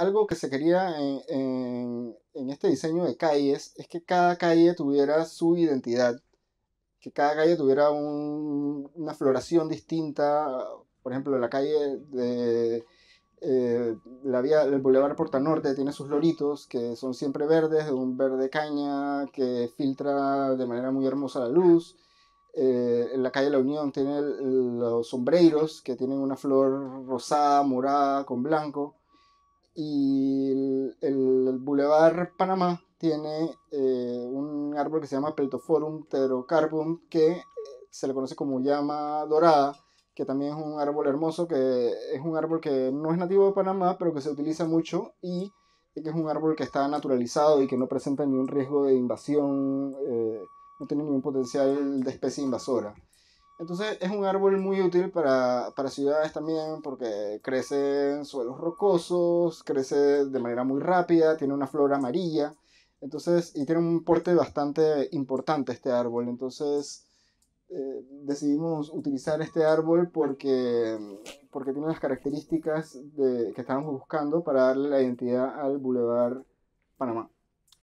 algo que se quería en, este diseño de calles es que cada calle tuviera su identidad, que cada calle tuviera una floración distinta. Por ejemplo, la calle de eh, la vía, Boulevard Porta Norte tiene sus loritos que son siempre verdes, de un verde caña que filtra de manera muy hermosa la luz. Eh, en la calle La Unión tiene los sombreros que tienen una flor rosada, morada, con blanco. Y el, Boulevard Panamá tiene eh, un árbol que se llama Peltoforum pterocarpum que se le conoce como llama dorada que también es un árbol hermoso, que es un árbol que no es nativo de Panamá, pero que se utiliza mucho y que es un árbol que está naturalizado y que no presenta ningún riesgo de invasión, eh, no tiene ningún potencial de especie invasora. Entonces es un árbol muy útil para, para, ciudades también porque crece en suelos rocosos, crece de manera muy rápida, tiene una flor amarilla, entonces, y tiene un porte bastante importante este árbol. Entonces, eh, decidimos utilizar este árbol porque, porque tiene las características de, que estábamos buscando para darle la identidad al Boulevard Panamá.